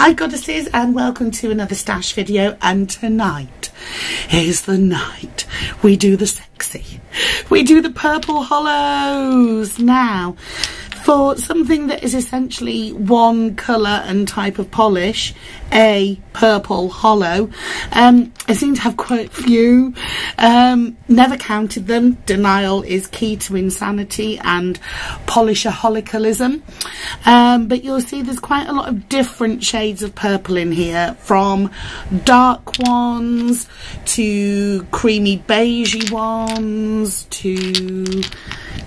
Hi goddesses and welcome to another stash video and tonight is the night we do the sexy. We do the purple holos. Now for something that is essentially one colour and type of polish, a purple holo. Um, I seem to have quite a few. Um, never counted them. Denial is key to insanity and polishaholicalism. Um, but you'll see there's quite a lot of different shades of purple in here, from dark ones to creamy beigey ones to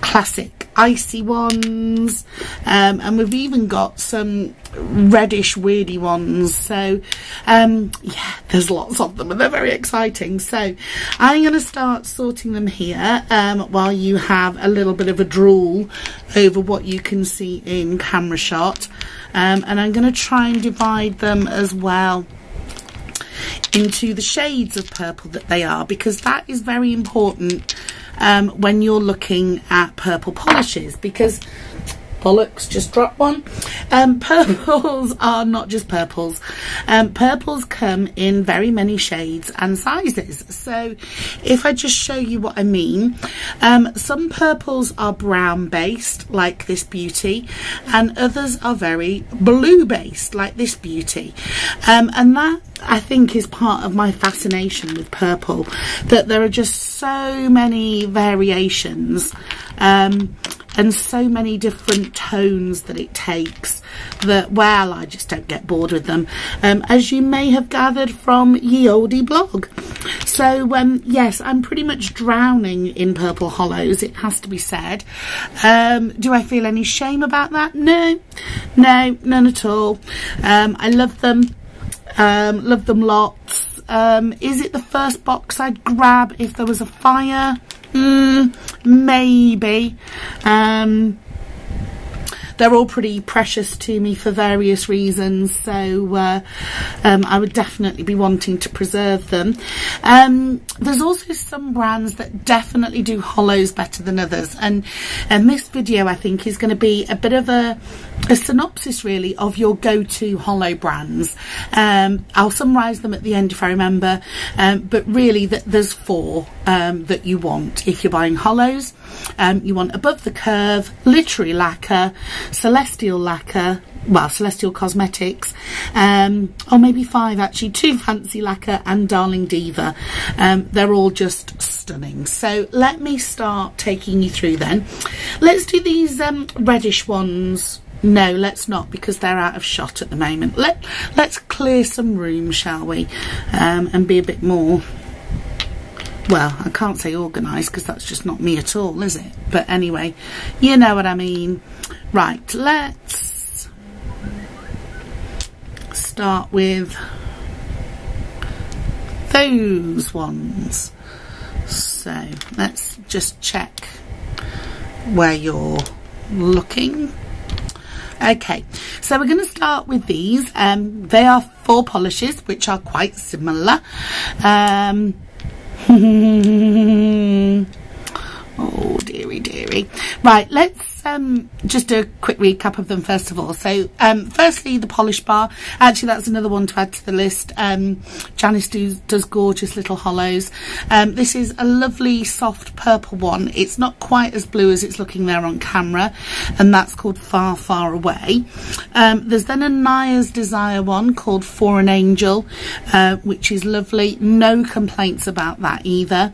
classic icy ones um, and we've even got some reddish weirdy ones. So um, yeah there's lots of them and they're very exciting. So I'm going to start sorting them here um, while you have a little bit of a drool over what you can see in camera shot. Um, and I'm going to try and divide them as well into the shades of purple that they are because that is very important um, when you're looking at purple polishes because bollocks just drop one. Um, purples are not just purples. Um, purples come in very many shades and sizes. So if I just show you what I mean um, some purples are brown based like this beauty and others are very blue based like this beauty. Um, and that I think is part of my fascination with purple that there are just so many variations. Um, and so many different tones that it takes that well I just don't get bored with them. Um, as you may have gathered from ye oldie blog. So um, yes I'm pretty much drowning in purple holos it has to be said. Um, do I feel any shame about that? No. No none at all. Um, I love them. Um, love them lots. Um, is it the first box I'd grab if there was a fire? Mm, maybe. Um, they're all pretty precious to me for various reasons so uh, um, I would definitely be wanting to preserve them um, there's also some brands that definitely do holos better than others and and this video I think is going to be a bit of a, a synopsis really of your go-to holo brands um, I'll summarise them at the end if I remember um, but really that there's four um, that you want if you're buying holos um, you want above the curve literary lacquer Celestial Lacquer, well, Celestial Cosmetics, um, or maybe five actually, Too Fancy Lacquer and Darling Diva. Um, they're all just stunning. So let me start taking you through then. Let's do these um, reddish ones no, let's not because they're out of shot at the moment. Let, let's clear some room, shall we? Um, and be a bit more, well, I can't say organised because that's just not me at all, is it? But anyway, you know what I mean. Right, let's start with those ones. So let's just check where you're looking. Okay, so we're going to start with these. Um, they are four polishes, which are quite similar. Um, oh, dearie, dearie. Right, let's um, just a quick recap of them first of all. So, um, firstly, the polish bar. Actually, that's another one to add to the list. Um, Janice does, does gorgeous little holos. Um, this is a lovely soft purple one. It's not quite as blue as it's looking there on camera, and that's called Far Far Away. Um, there's then a Naya's Desire one called For an Angel, uh, which is lovely. No complaints about that either.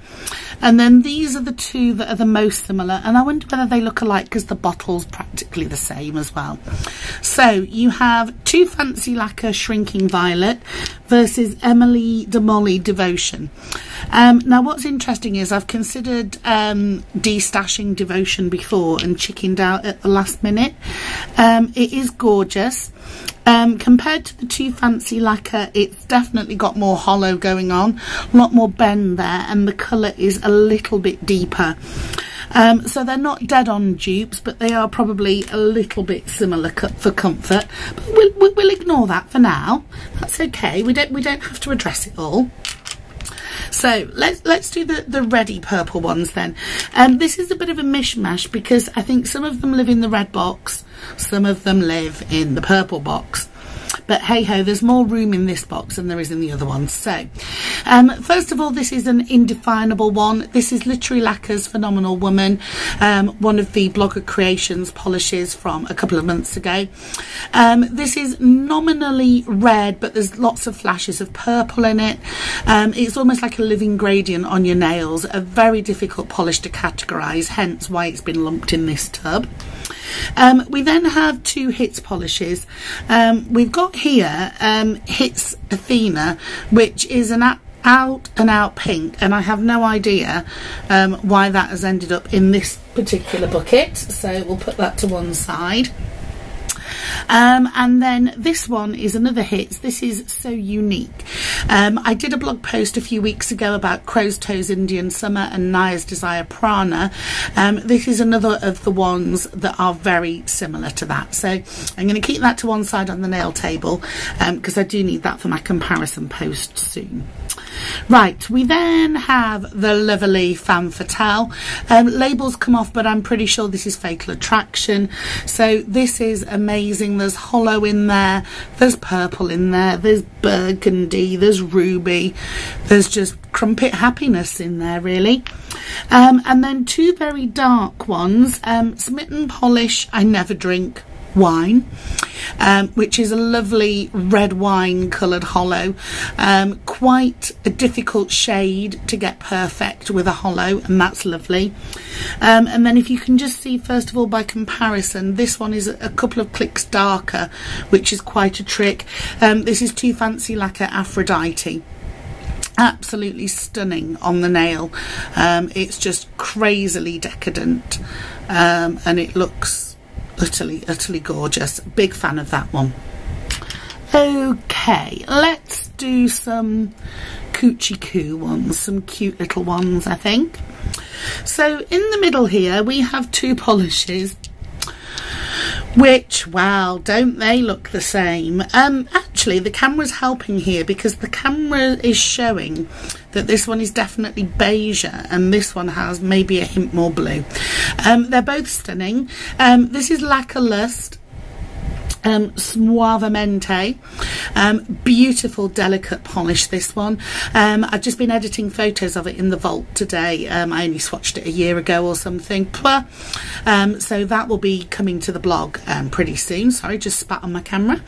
And then these are the two that are the most similar, and I wonder whether they look alike because the bottle's practically the same as well. So you have Too Fancy Lacquer Shrinking Violet versus Emily de Molly Devotion. Um, now what's interesting is I've considered um, destashing Devotion before and chickened out at the last minute. Um, it is gorgeous. Um, compared to the Too Fancy Lacquer, it's definitely got more holo going on, a lot more bend there, and the colour is a little bit deeper. Um, so they're not dead on dupes, but they are probably a little bit similar for comfort. But we'll, we'll ignore that for now. That's okay. We don't we don't have to address it all. So let's let's do the, the ready purple ones then. Um, this is a bit of a mishmash because I think some of them live in the red box, some of them live in the purple box. But hey ho, there's more room in this box than there is in the other one. So, um, first of all, this is an indefinable one. This is Literary Lacquer's Phenomenal Woman, um, one of the Blogger Creations polishes from a couple of months ago. Um, this is nominally red, but there's lots of flashes of purple in it. Um, it's almost like a living gradient on your nails, a very difficult polish to categorise, hence why it's been lumped in this tub. Um, we then have two hits polishes. Um, we've got here Hits Athena, which is an out and out pink and I have no idea um, why that has ended up in this particular bucket so we'll put that to one side um, and then this one is another hit. This is so unique. Um, I did a blog post a few weeks ago about Crow's Toes Indian Summer and Naya's Desire Prana. Um, this is another of the ones that are very similar to that. So I'm going to keep that to one side on the nail table because um, I do need that for my comparison post soon. Right, we then have the lovely Femme Fatale. Um, labels come off, but I'm pretty sure this is Fatal Attraction. So this is amazing. There's holo in there, there's purple in there, there's burgundy, there's ruby, there's just crumpet happiness in there, really. Um, and then two very dark ones, um, Smitten Polish, I Never Drink, wine, um, which is a lovely red wine coloured holo. Um, quite a difficult shade to get perfect with a holo, and that's lovely. Um, and then if you can just see, first of all, by comparison, this one is a couple of clicks darker, which is quite a trick. Um, this is Too Fancy Lacquer Aphrodite absolutely stunning on the nail um, it's just crazily decadent um, and it looks utterly, utterly gorgeous. Big fan of that one. Okay, let's do some coochie coo ones, some cute little ones, I think. So in the middle here, we have two polishes which wow don't they look the same um actually the camera's helping here because the camera is showing that this one is definitely beige and this one has maybe a hint more blue. Um they're both stunning. Um this is lacquer lust um, Suavemente. Um, beautiful, delicate polish, this one. Um, I've just been editing photos of it in the vault today. Um, I only swatched it a year ago or something. Um, so that will be coming to the blog um, pretty soon. Sorry, just spat on my camera.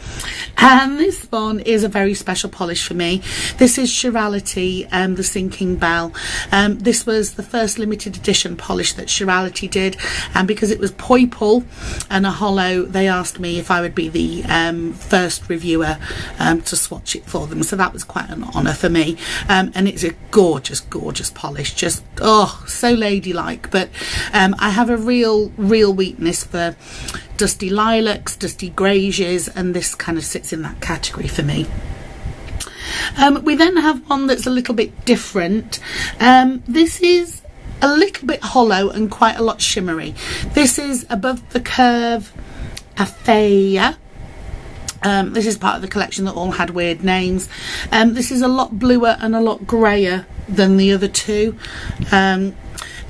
And this one is a very special polish for me. This is Chirality, um, the Sinking Bell. this was the first limited edition polish that Chirality did. And because it was Poipal and a holo, they asked me if I would be the um, first reviewer um, to swatch it for them. So that was quite an honour for me. Um, and it's a gorgeous, gorgeous polish. Just, oh, so ladylike. But um, I have a real, real weakness for dusty lilacs, dusty greys, and this kind of sits in that category for me. Um, we then have one that's a little bit different. Um, this is a little bit holo and quite a lot shimmery. This is above the curve Aphaya. Um, this is part of the collection that all had weird names. Um, this is a lot bluer and a lot greyer than the other two. Um,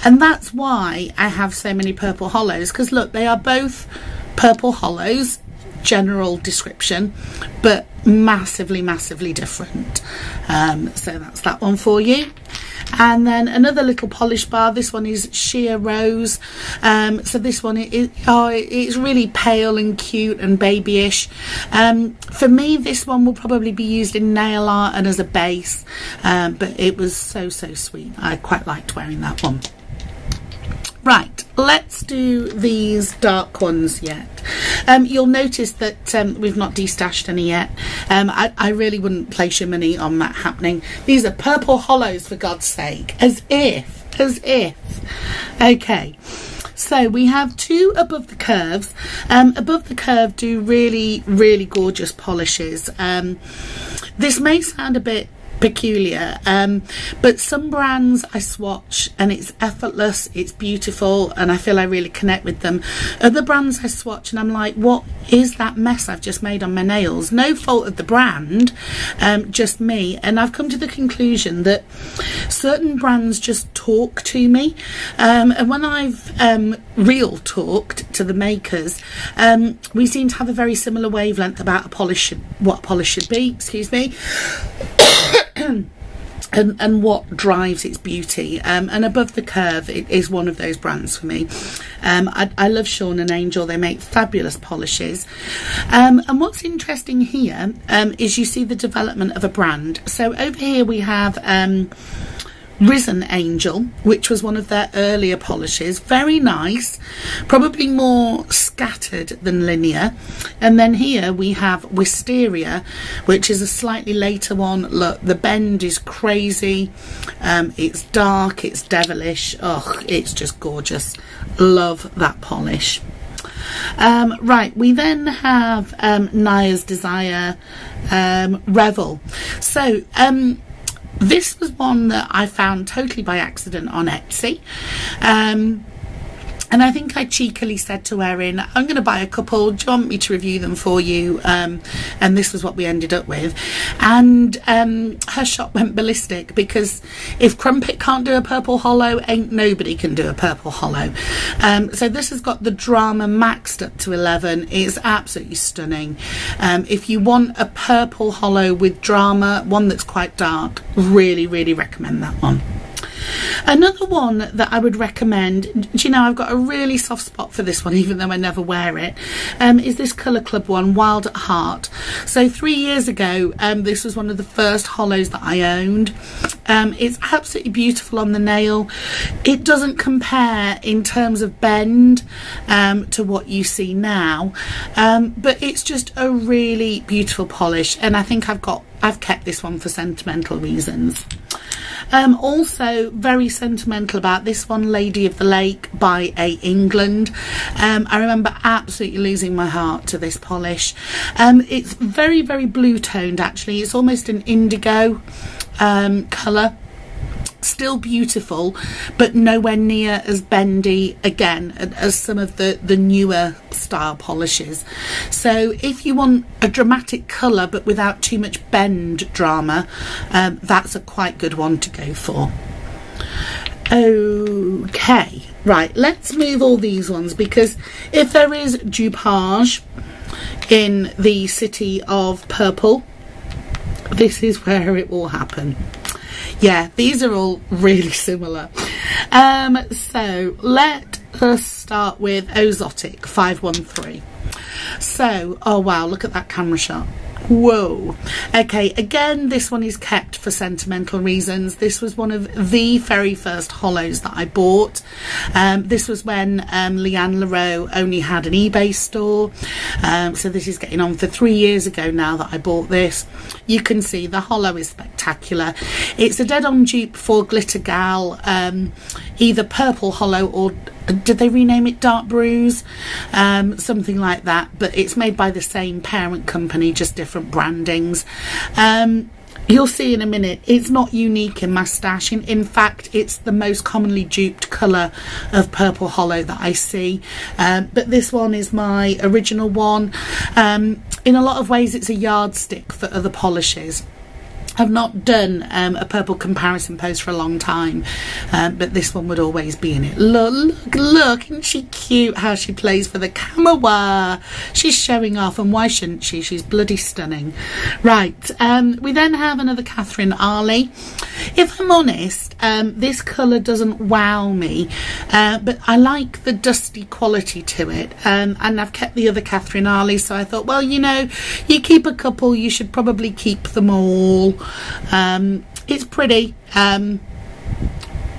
and that's why I have so many purple holos because look, they are both purple holos, general description, but massively, massively different. Um, so that's that one for you and then another little polish bar. This one is sheer rose. Um, so this one is oh, it's really pale and cute and babyish. Um, for me this one will probably be used in nail art and as a base. Um, but it was so so sweet. I quite liked wearing that one Right, let's do these dark ones yet. Um, you'll notice that um, we've not destashed any yet. Um, I, I, really wouldn't place your money on that happening. These are purple holos, for God's sake. As if, as if. Okay. So we have two above the curves. Um, above the curve do really, really gorgeous polishes. Um, this may sound a bit peculiar. Um, but some brands I swatch and it's effortless, it's beautiful, and I feel I really connect with them. Other brands I swatch and I'm like, what is that mess I've just made on my nails? No fault of the brand, um, just me. And I've come to the conclusion that certain brands just talk to me. Um, and when I've um, real talked to the makers, um, we seem to have a very similar wavelength about a polish, what a polish should be. Excuse me. and, and what drives its beauty. Um, and Above the Curve it is one of those brands for me. Um, I, I, love Sean and Angel. They make fabulous polishes. Um, and what's interesting here um, is you see the development of a brand. So over here we have um, Risen Angel, which was one of their earlier polishes. Very nice, probably more scattered than linear. And then here we have Wisteria, which is a slightly later one. Look, the bend is crazy. Um, it's dark, it's devilish. Oh, it's just gorgeous. Love that polish. Um, right, we then have um, Naya's Desire um, Revel. So, um, this was one that I found totally by accident on Etsy. Um, and I think I cheekily said to Erin, I'm going to buy a couple. Do you want me to review them for you? Um, and this was what we ended up with. And um, her shop went ballistic because if Crumpet can't do a purple holo, ain't nobody can do a purple holo. Um, so this has got the drama maxed up to 11. It's absolutely stunning. Um, if you want a purple holo with drama, one that's quite dark, really, really recommend that one. Another one that I would recommend, you know, I've got a really soft spot for this one, even though I never wear it, um, is this Colour Club one, Wild at Heart. So three years ago, um, this was one of the first holos that I owned. Um, it's absolutely beautiful on the nail. It doesn't compare in terms of bend um, to what you see now, um, but it's just a really beautiful polish, and I think I've got I've kept this one for sentimental reasons. Um, also very sentimental about this one, Lady of the Lake by A England. Um, I remember absolutely losing my heart to this polish. Um, it's very, very blue toned actually. It's almost an indigo um, colour still beautiful but nowhere near as bendy again as some of the the newer style polishes. So if you want a dramatic colour but without too much bend drama um, that's a quite good one to go for. Okay right let's move all these ones because if there is dupage in the city of purple this is where it will happen yeah, these are all really similar. Um, so let us start with Ozotic 513. So, oh wow, look at that camera shot. Whoa. Okay, again, this one is kept for sentimental reasons. This was one of the very first holos that I bought. Um, this was when um, Leanne Leroux only had an eBay store. Um, so this is getting on for three years ago now that I bought this. You can see the holo is spectacular. It's a dead-on dupe for Glitter Gal, um, either purple holo or did they rename it Dark Bruise? Um, something like that. But it's made by the same parent company, just different brandings. Um, you'll see in a minute, it's not unique in my stash. In, in fact, it's the most commonly duped colour of Purple Holo that I see. Um, but this one is my original one. Um, in a lot of ways, it's a yardstick for other polishes. I've not done um, a purple comparison post for a long time, um, but this one would always be in it. Look, look, look, isn't she cute how she plays for the camera? She's showing off, and why shouldn't she? She's bloody stunning. Right, um, we then have another Catherine Arley. If I'm honest, um, this colour doesn't wow me, uh, but I like the dusty quality to it, um, and I've kept the other Catherine Arley, so I thought, well, you know, you keep a couple, you should probably keep them all. Um, it's pretty, um,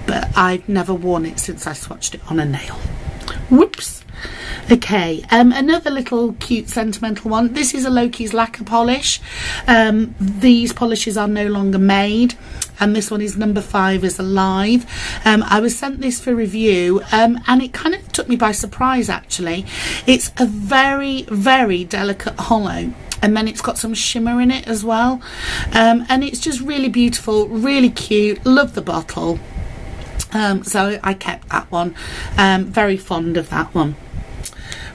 but I've never worn it since I swatched it on a nail. Whoops. Okay, um, another little cute sentimental one. This is a Loki's lacquer polish. Um, these polishes are no longer made and this one is number five is alive um, I was sent this for review um, and it kind of took me by surprise actually it's a very very delicate holo and then it's got some shimmer in it as well. Um, and it's just really beautiful really cute. Love the bottle. Um, so I kept that one. Um, very fond of that one.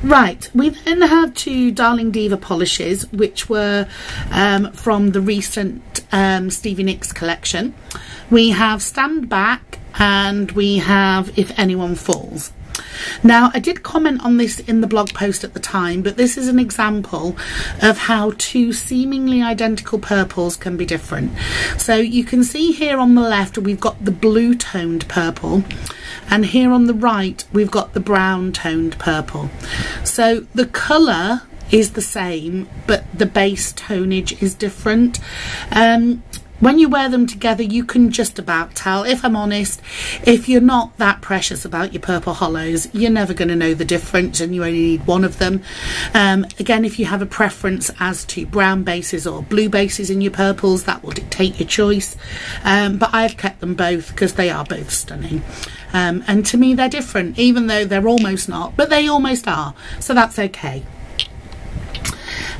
Right, we then have two Darling Diva polishes, which were um, from the recent um, Stevie Nicks collection. We have Stand Back and we have If Anyone Falls. Now, I did comment on this in the blog post at the time, but this is an example of how two seemingly identical purples can be different. So you can see here on the left, we've got the blue toned purple, and here on the right, we've got the brown toned purple. So the colour is the same, but the base tonage is different. Um, when you wear them together you can just about tell. If I'm honest if you're not that precious about your purple holos you're never going to know the difference and you only need one of them. Um, again if you have a preference as to brown bases or blue bases in your purples that will dictate your choice. Um, but I've kept them both because they are both stunning. Um, and to me they're different even though they're almost not but they almost are. So that's okay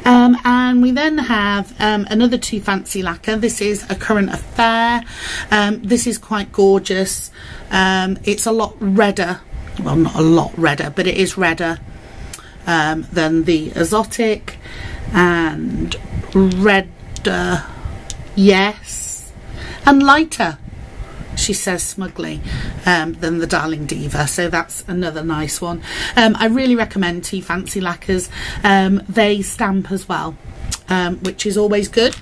um, and we then have um, another Too Fancy lacquer. This is a current affair. Um, this is quite gorgeous. Um, it's a lot redder. Well, not a lot redder, but it is redder um, than the Ozotic and redder, yes, and lighter she says smugly, um, than the Darling Diva. So that's another nice one. Um, I really recommend Too Fancy Lacquers. Um, they stamp as well, um, which is always good.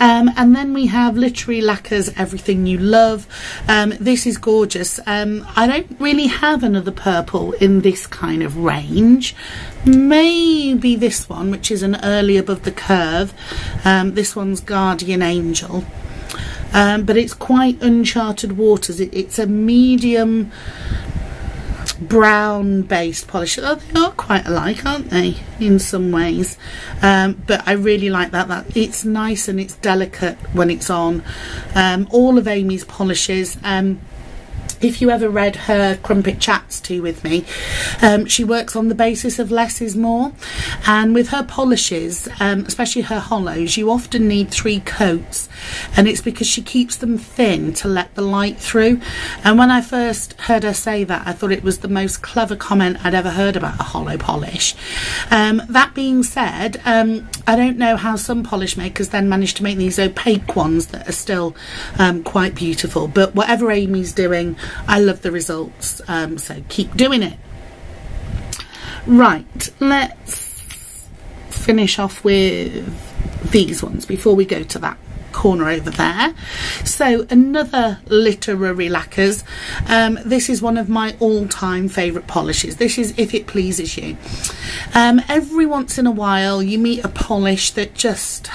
Um, and then we have Literary Lacquers Everything You Love. Um, this is gorgeous. I don't really have another purple in this kind of range. Maybe this one, which is an early above the curve. This one's Guardian Angel um, but it's quite uncharted waters. It, it's a medium brown based polish. Oh, they are quite alike, aren't they, in some ways? Um, but I really like that. That it's nice and it's delicate when it's on. Um, all of Amy's polishes. Um, if you ever read her Crumpet Chats too with me, um, she works on the basis of less is more. And with her polishes, um, especially her holos, you often need three coats. And it's because she keeps them thin to let the light through. And when I first heard her say that, I thought it was the most clever comment I'd ever heard about a holo polish. Um, that being said, um, I don't know how some polish makers then manage to make these opaque ones that are still um, quite beautiful. But whatever Amy's doing, I love the results, um, so keep doing it. Right, let's finish off with these ones before we go to that corner over there. So another literary lacquers. Um, this is one of my all-time favourite polishes. This is If It Pleases You. Um, every once in a while you meet a polish that just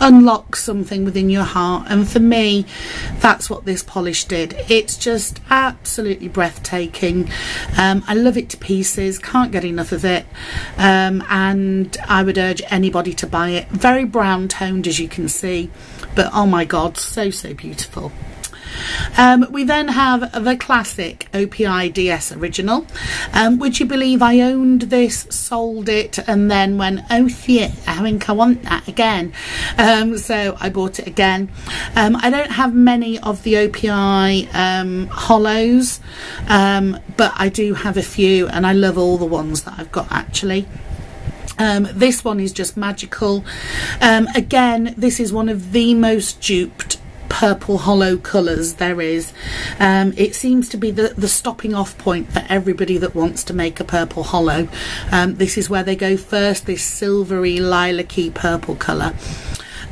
unlocks something within your heart and for me that's what this polish did it's just absolutely breathtaking um, I love it to pieces can't get enough of it um, and I would urge anybody to buy it very brown toned as you can see but oh my god so so beautiful um, we then have the classic OPI DS original. Um, would you believe I owned this, sold it, and then went, oh yeah, I think I want that again. Um, so I bought it again. Um, I don't have many of the OPI um, holos, um, but I do have a few, and I love all the ones that I've got actually. Um, this one is just magical. Um, again, this is one of the most duped purple holo colours there is. Um, it seems to be the, the stopping off point for everybody that wants to make a purple holo. Um, this is where they go first, this silvery lilac-y purple colour.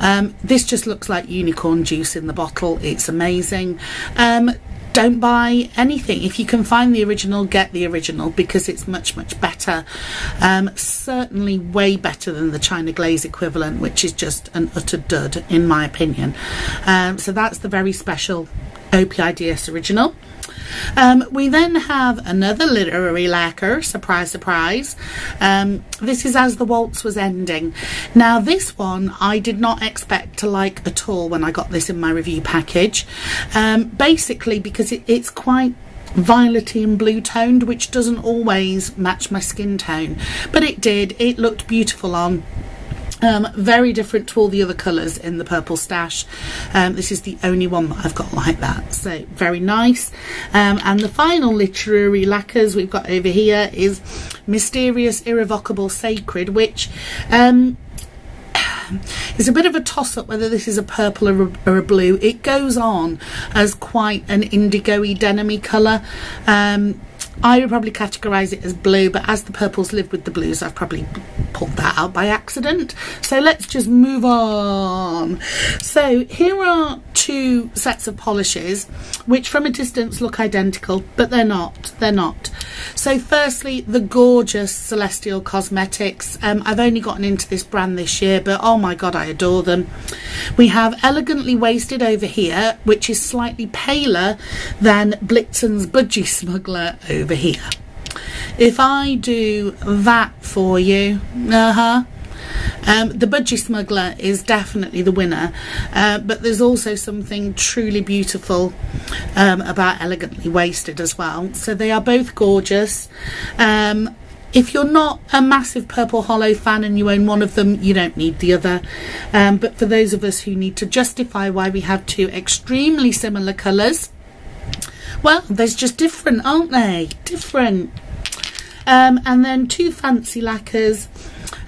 Um, this just looks like unicorn juice in the bottle. It's amazing. Don't buy anything. If you can find the original, get the original because it's much, much better. Um, certainly way better than the China Glaze equivalent, which is just an utter dud, in my opinion. Um, so that's the very special OPIDS original. Um, we then have another literary lacquer, surprise, surprise. Um, this is As the Waltz Was Ending. Now, this one I did not expect to like at all when I got this in my review package. Um, basically, because it, it's quite violety and blue toned which doesn't always match my skin tone but it did it looked beautiful on Um, very different to all the other colours in the purple stash. Um, this is the only one that I've got like that. So very nice. Um, and the final literary lacquers we've got over here is Mysterious, Irrevocable, Sacred, which um, is a bit of a toss up whether this is a purple or a, or a blue. It goes on as quite an indigo-y denim colour. Um, I would probably categorise it as blue, but as the purples live with the blues, I've probably pulled that out by accident. So let's just move on. So here are two sets of polishes, which from a distance look identical, but they're not. They're not. So firstly, the gorgeous Celestial Cosmetics. Um, I've only gotten into this brand this year, but oh my god, I adore them. We have Elegantly Wasted over here, which is slightly paler than Blitzen's Budgie Smuggler over here. If I do that for you, uh-huh, um, the Budgie Smuggler is definitely the winner, uh, but there's also something truly beautiful um, about Elegantly Wasted as well. So they are both gorgeous. Um, if you're not a massive Purple Holo fan and you own one of them, you don't need the other. Um, but for those of us who need to justify why we have two extremely similar colours, well, there's just different, aren't they? Different. Um, and then too fancy lacquers,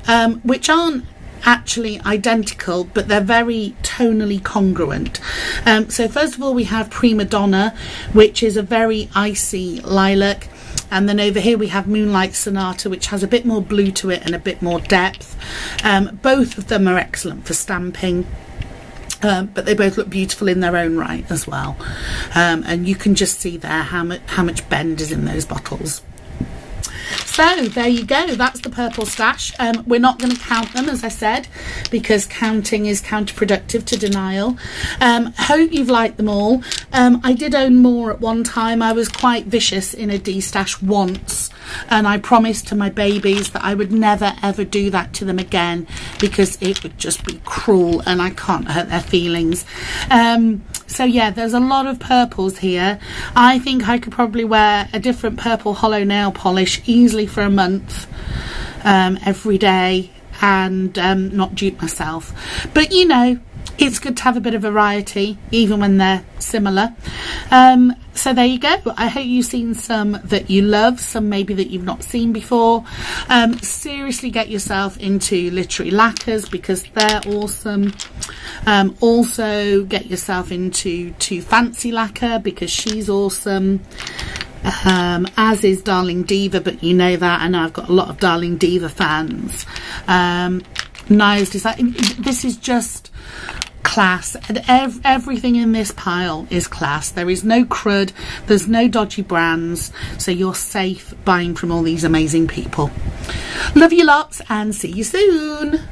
um, which aren't actually identical, but they're very tonally congruent. Um, so first of all, we have Prima Donna, which is a very icy lilac. And then over here we have Moonlight Sonata, which has a bit more blue to it and a bit more depth. Um, both of them are excellent for stamping. Um, but they both look beautiful in their own right as well. Um, and you can just see there how much, how much bend is in those bottles. So there you go. That's the purple stash. Um, we're not going to count them, as I said, because counting is counterproductive to denial. Um, hope you've liked them all. Um, I did own more at one time. I was quite vicious in a D stash once, and I promised to my babies that I would never ever do that to them again because it would just be cruel, and I can't hurt their feelings. Um, so yeah, there's a lot of purples here. I think I could probably wear a different purple holo nail polish easily for a month um, every day and um, not dupe myself. But you know, it's good to have a bit of variety, even when they're similar. Um, so there you go. I hope you've seen some that you love, some maybe that you've not seen before. Um, seriously get yourself into literary lacquers because they're awesome. Um, also get yourself into too fancy lacquer because she's awesome. Um, as is Darling Diva, but you know that. I know I've got a lot of Darling Diva fans. Um, Naya's Desire. This is just class. Ev everything in this pile is class. There is no crud. There's no dodgy brands. So you're safe buying from all these amazing people. Love you lots and see you soon